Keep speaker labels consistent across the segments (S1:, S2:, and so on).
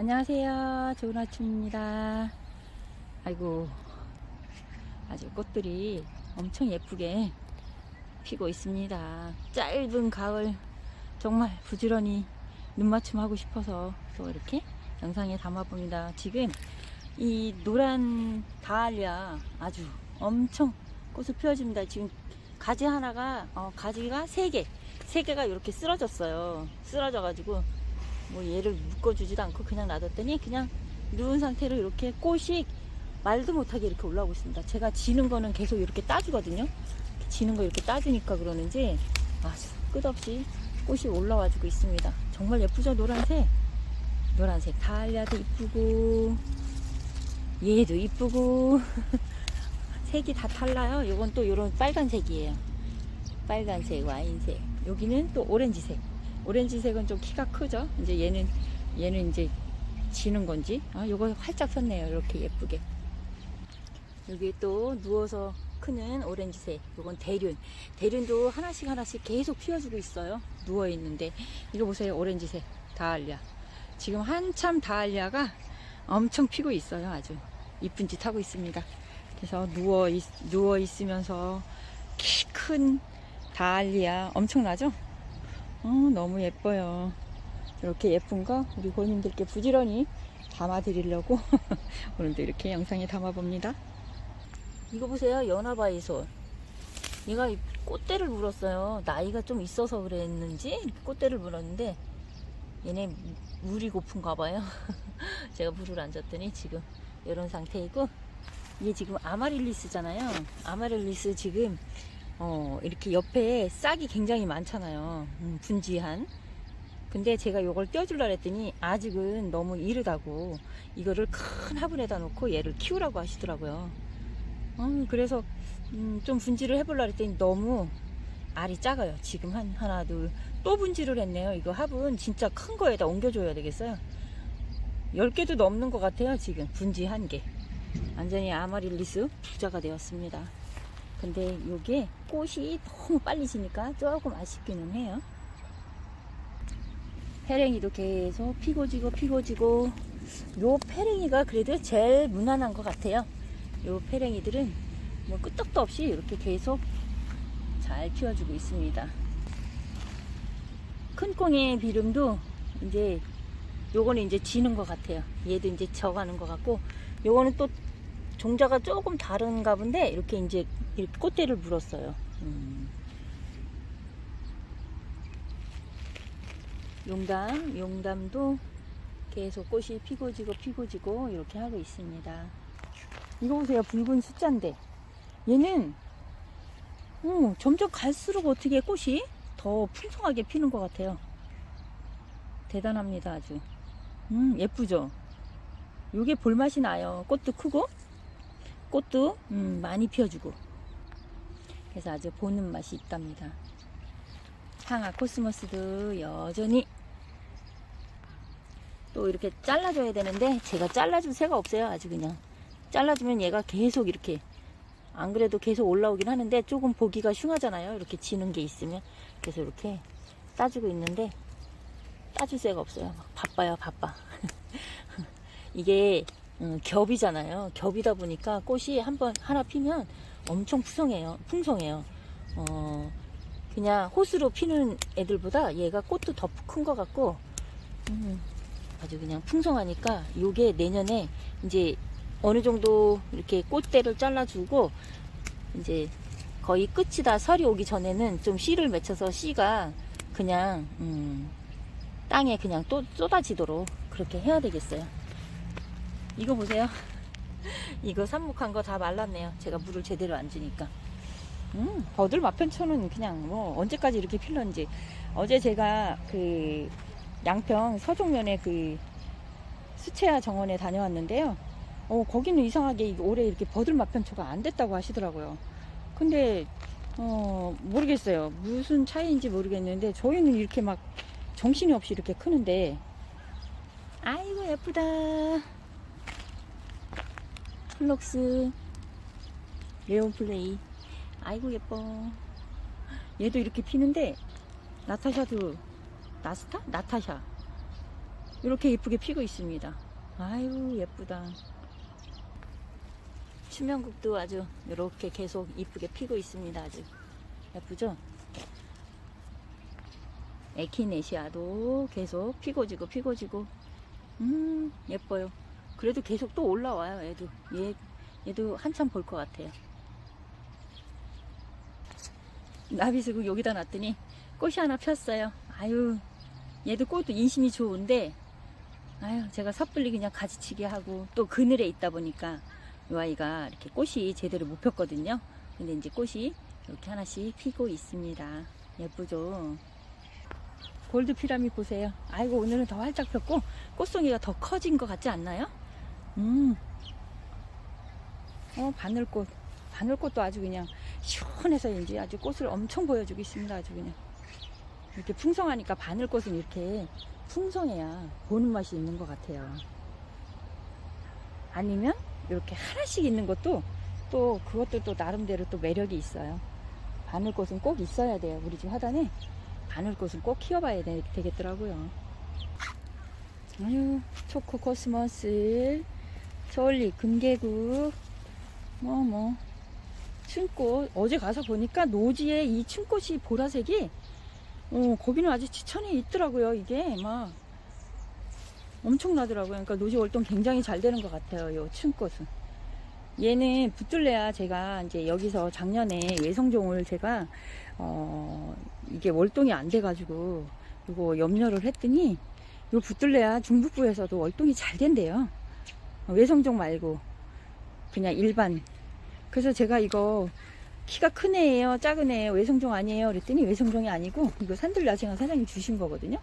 S1: 안녕하세요. 좋은 아침입니다. 아이고, 아주 꽃들이 엄청 예쁘게 피고 있습니다. 짧은 가을, 정말 부지런히 눈맞춤 하고 싶어서 또 이렇게 영상에 담아봅니다. 지금 이 노란 다알리아 아주 엄청 꽃을 피워줍니다. 지금 가지 하나가, 어, 가지가 세 개, 세 개가 이렇게 쓰러졌어요. 쓰러져가지고 뭐 얘를 묶어주지도 않고 그냥 놔뒀더니 그냥 누운 상태로 이렇게 꽃이 말도 못하게 이렇게 올라오고 있습니다. 제가 지는 거는 계속 이렇게 따주거든요. 지는 거 이렇게 따주니까 그러는지 아주 끝없이 꽃이 올라와주고 있습니다. 정말 예쁘죠? 노란색. 노란색 달리아도 이쁘고 얘도 이쁘고 색이 다 달라요. 이건 또 이런 빨간색이에요. 빨간색, 와인색. 여기는 또 오렌지색. 오렌지색은 좀 키가 크죠. 이제 얘는 얘는 이제 지는 건지. 아, 요거 활짝 폈네요. 이렇게 예쁘게. 여기 또 누워서 크는 오렌지색. 요건 대륜. 대륜도 하나씩 하나씩 계속 피워주고 있어요. 누워 있는데 이거 보세요. 오렌지색 다알리아. 지금 한참 다알리아가 엄청 피고 있어요. 아주 이쁜 짓 하고 있습니다. 그래서 누워 있, 누워 있으면서 키 큰 다알리아 엄청나죠? 어, 너무 예뻐요. 이렇게 예쁜 거 우리 고객님들께 부지런히 담아 드리려고 오늘도 이렇게 영상에 담아 봅니다. 이거 보세요. 연화바이솔. 얘가 꽃대를 물었어요. 나이가 좀 있어서 그랬는지 꽃대를 물었는데 얘네 물이 고픈가 봐요. 제가 물을 안 줬더니 지금 이런 상태이고 이게 지금 아마릴리스잖아요. 아마릴리스 지금 어, 이렇게 옆에 싹이 굉장히 많잖아요. 음, 분지한. 근데 제가 이걸 떼어주려 했더니 아직은 너무 이르다고 이거를 큰 화분에다 놓고 얘를 키우라고 하시더라고요. 음, 그래서 음, 좀 분지를 해보려 했더니 너무 알이 작아요. 지금 한 하나 둘 또 분지를 했네요. 이거 화분 진짜 큰 거에다 옮겨줘야 되겠어요. 10개도 넘는 것 같아요. 지금 분지 한 개. 완전히 아마릴리스 부자가 되었습니다. 근데 이게 꽃이 너무 빨리 지니까 조금 아쉽기는 해요. 페랭이도 계속 피고 지고 피고 지고 요 페랭이가 그래도 제일 무난한 것 같아요. 요 페랭이들은 뭐 끄떡도 없이 이렇게 계속 잘 피워주고 있습니다. 큰 꽁의 비름도 이제 요거는 이제 지는 것 같아요. 얘도 이제 져가는 것 같고 요거는 또 종자가 조금 다른가 본데 이렇게 이제 이렇게 꽃대를 물었어요. 음. 용담, 용담도 계속 꽃이 피고 지고 피고 지고 이렇게 하고 있습니다. 이거 보세요. 붉은 숫자인데 얘는 어, 점점 갈수록 어떻게 꽃이 더 풍성하게 피는 것 같아요. 대단합니다. 아주. 음, 예쁘죠? 요게 볼맛이 나요. 꽃도 크고 꽃도 음, 많이 피워주고 그래서 아주 보는 맛이 있답니다. 항아 코스모스도 여전히 또 이렇게 잘라줘야 되는데 제가 잘라줄 새가 없어요. 아주 그냥 잘라주면 얘가 계속 이렇게 안 그래도 계속 올라오긴 하는데 조금 보기가 흉하잖아요. 이렇게 지는 게 있으면 그래서 이렇게 따주고 있는데 따줄 새가 없어요. 바빠요, 바빠. 이게 음, 겹이잖아요. 겹이다 보니까 꽃이 한번 하나 피면 엄청 풍성해요. 풍성해요. 어, 그냥 호수로 피는 애들보다 얘가 꽃도 더 큰 것 같고 음, 아주 그냥 풍성하니까 요게 내년에 이제 어느 정도 이렇게 꽃대를 잘라주고 이제 거의 끝이다 설이 오기 전에는 좀 씨를 맺혀서 씨가 그냥 음, 땅에 그냥 또 쏟아지도록 그렇게 해야 되겠어요. 이거 보세요. 이거 삽목한 거 다 말랐네요. 제가 물을 제대로 안 주니까. 음, 버들 마편초는 그냥 뭐 언제까지 이렇게 필런지. 어제 제가 그 양평 서종면에 그 수채화 정원에 다녀왔는데요. 어, 거기는 이상하게 올해 이렇게 버들 마편초가 안 됐다고 하시더라고요. 근데 어, 모르겠어요. 무슨 차이인지 모르겠는데 저희는 이렇게 막 정신이 없이 이렇게 크는데 아이고 예쁘다. 플록스 레온플레이 아이고 예뻐 얘도 이렇게 피는데 나타샤도 나스타? 나타샤 이렇게 예쁘게 피고 있습니다. 아유 예쁘다. 수면국도 아주 이렇게 계속 이쁘게 피고 있습니다. 아주 예쁘죠? 에키네시아도 계속 피고 지고 피고 지고 음 예뻐요. 그래도 계속 또 올라와요. 얘도 얘 얘도 한참 볼 것 같아요. 나비스국 여기다 놨더니 꽃이 하나 폈어요. 아유 얘도 꽃도 인심이 좋은데 아유 제가 섣불리 그냥 가지치기 하고 또 그늘에 있다 보니까 이 아이가 이렇게 꽃이 제대로 못 폈거든요. 근데 이제 꽃이 이렇게 하나씩 피고 있습니다. 예쁘죠? 골드 피라미 보세요. 아이고 오늘은 더 활짝 폈고 꽃송이가 더 커진 것 같지 않나요? 음. 어 바늘꽃. 바늘꽃도 아주 그냥 시원해서인지 아주 꽃을 엄청 보여주고 있습니다. 아주 그냥. 이렇게 풍성하니까 바늘꽃은 이렇게 풍성해야 보는 맛이 있는 것 같아요. 아니면 이렇게 하나씩 있는 것도 또 그것도 또 나름대로 또 매력이 있어요. 바늘꽃은 꼭 있어야 돼요. 우리 집 화단에 바늘꽃은 꼭 키워봐야 되, 되겠더라고요. 아유, 초코 코스모스, 저올리 금계국, 뭐, 뭐, 층꽃. 어제 가서 보니까 노지에 이 층꽃이 보라색이, 어, 거기는 아주 지천에 있더라고요. 이게 막 엄청나더라고요. 그러니까 노지 월동 굉장히 잘 되는 것 같아요. 요 층꽃은. 얘는 부들레야 제가 이제 여기서 작년에 왜성종을 제가 어 이게 월동이 안 돼가지고 이거 염려를 했더니 이 붙들레야 중북부에서도 월동이 잘 된대요. 외성종 말고 그냥 일반. 그래서 제가 이거 키가 큰 애예요, 작은 애예요, 외성종 아니에요. 그랬더니 외성종이 아니고 이거 산들야생아 사장님 주신 거거든요.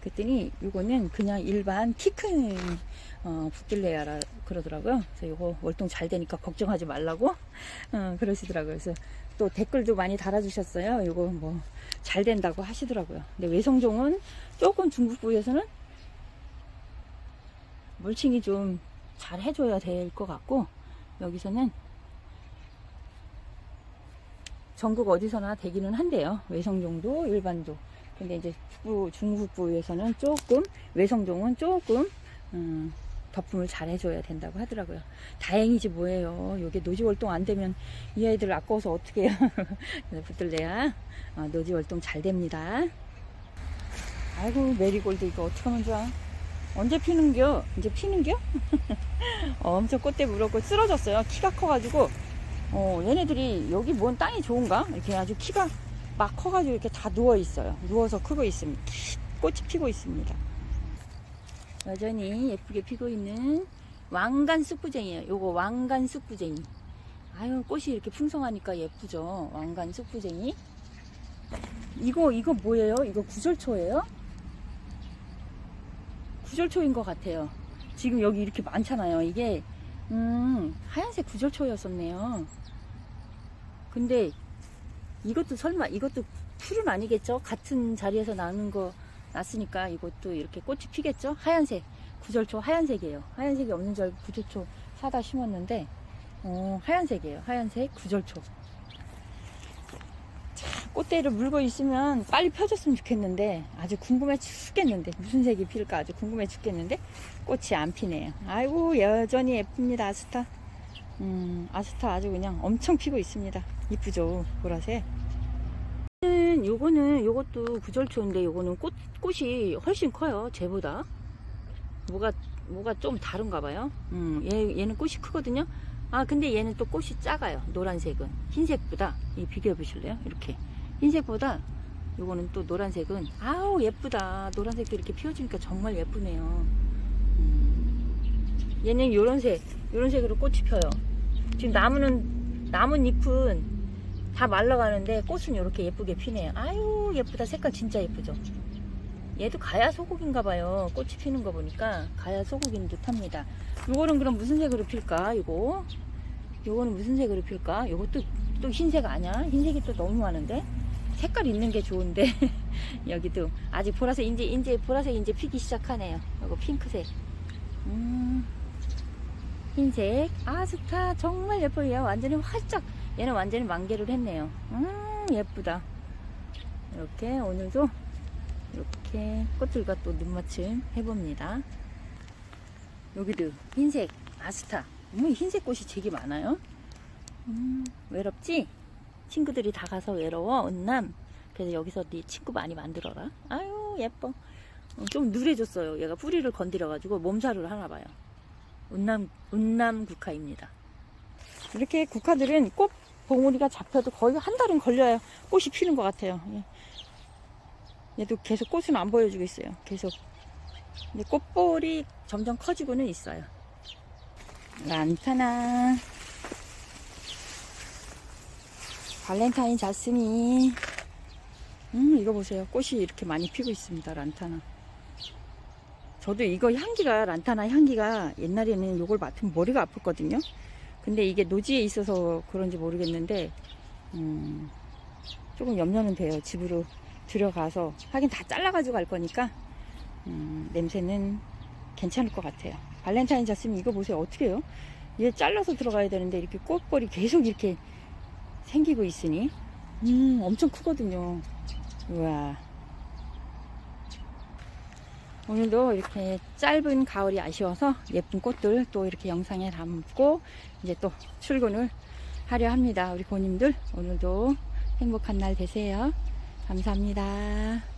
S1: 그랬더니 이거는 그냥 일반 키큰 어, 붙들레야라 그러더라고요. 그래서 이거 월동 잘 되니까 걱정하지 말라고 어, 그러시더라고요. 그래서 또 댓글도 많이 달아주셨어요. 이거 뭐 잘 된다고 하시더라고요. 근데 외성종은 조금 중국부에서는 물칭이 좀 잘 해줘야 될 것 같고 여기서는 전국 어디서나 되기는 한데요. 외성종도 일반도. 근데 이제 북부, 중국부에서는 조금 외성종은 조금 음, 덮음을 잘 해줘야 된다고 하더라고요. 다행이지 뭐예요. 요게 노지 월동 안 되면 이 아이들 아까워서 어떻게 해요. 부들레야 어, 노지 월동 잘 됩니다. 아이고 메리골드 이거 어떻게 하면 좋아. 언제 피는겨? 이제 피는겨? 어, 엄청 꽃대 물었고 쓰러졌어요. 키가 커가지고 어, 얘네들이 여기 뭔 땅이 좋은가? 이렇게 아주 키가 막 커가지고 이렇게 다 누워 있어요. 누워서 크고 있습니다. 꽃이 피고 있습니다. 여전히 예쁘게 피고 있는 왕관 쑥부쟁이에요. 요거 왕관 쑥부쟁이. 아유 꽃이 이렇게 풍성하니까 예쁘죠. 왕관 쑥부쟁이. 이거 이거 뭐예요? 이거 구절초예요? 구절초인 것 같아요. 지금 여기 이렇게 많잖아요. 이게 음 하얀색 구절초였었네요. 근데 이것도 설마 이것도 풀은 아니겠죠? 같은 자리에서 나는 거 났으니까 이것도 이렇게 꽃이 피겠죠? 하얀색 구절초 하얀색이에요. 하얀색이 없는 줄 알고 구절초 사다 심었는데 어, 하얀색이에요. 하얀색 구절초. 자, 꽃대를 물고 있으면 빨리 펴졌으면 좋겠는데 아주 궁금해 죽겠는데 무슨 색이 필까 아주 궁금해 죽겠는데 꽃이 안 피네요. 아이고 여전히 예쁩니다 아스타. 음, 아스타 아주 그냥 엄청 피고 있습니다. 이쁘죠 보라색. 요거는 요것도 구절초인데 요거는 꽃 꽃이 훨씬 커요 쟤보다 뭐가 뭐가 좀 다른가 봐요 음, 얘, 얘는 꽃이 크거든요 아 근데 얘는 또 꽃이 작아요 노란색은 흰색보다 이 비교해 보실래요 이렇게 흰색보다 요거는 또 노란색은 아우 예쁘다 노란색도 이렇게 피워주니까 정말 예쁘네요 음, 얘는 요런색 요런색으로 꽃이 펴요 지금 나무는 나뭇잎은 다 말라가는데 꽃은 이렇게 예쁘게 피네요. 아유 예쁘다. 색깔 진짜 예쁘죠. 얘도 가야 소고기인가 봐요. 꽃이 피는 거 보니까 가야 소고기인 듯합니다. 요거는 그럼 무슨 색으로 필까? 이거 요거는 무슨 색으로 필까? 요것도 또 흰색 아니야? 흰색이 또 너무 많은데 색깔 있는 게 좋은데 여기도 아직 보라색 이제 이제 보라색 이제 피기 시작하네요. 요거 핑크색. 음. 흰색 아스타 정말 예뻐요. 완전히 활짝 얘는 완전히 만개를 했네요 음 예쁘다 이렇게 오늘도 이렇게 꽃들과 또 눈맞춤 해봅니다. 여기도 흰색 아스타. 어머, 흰색 꽃이 되게 많아요. 음, 외롭지? 친구들이 다 가서 외로워, 은남. 그래서 여기서 네 친구 많이 만들어라. 아유, 예뻐. 어, 좀 누래졌어요. 얘가 뿌리를 건드려 가지고 몸살을 하나 봐요. 운남, 운남 국화입니다. 이렇게 국화들은 꽃 봉우리가 잡혀도 거의 한 달은 걸려야 꽃이 피는 것 같아요. 예. 얘도 계속 꽃은 안 보여주고 있어요. 계속. 꽃볼이 점점 커지고는 있어요. 란타나. 발렌타인 자스민. 음, 이거 보세요. 꽃이 이렇게 많이 피고 있습니다. 란타나. 저도 이거 향기가, 란타나 향기가 옛날에는 이걸 맡으면 머리가 아팠거든요. 근데 이게 노지에 있어서 그런지 모르겠는데, 음, 조금 염려는 돼요. 집으로 들어가서. 하긴 다 잘라가지고 갈 거니까, 음, 냄새는 괜찮을 것 같아요. 발렌타인 자스민 이거 보세요. 어떻게 해요? 얘 잘라서 들어가야 되는데 이렇게 꽃볼이 계속 이렇게 생기고 있으니, 음, 엄청 크거든요. 우와. 오늘도 이렇게 짧은 가을이 아쉬워서 예쁜 꽃들 또 이렇게 영상에 담고 이제 또 출근을 하려 합니다. 우리 고님들 오늘도 행복한 날 되세요. 감사합니다.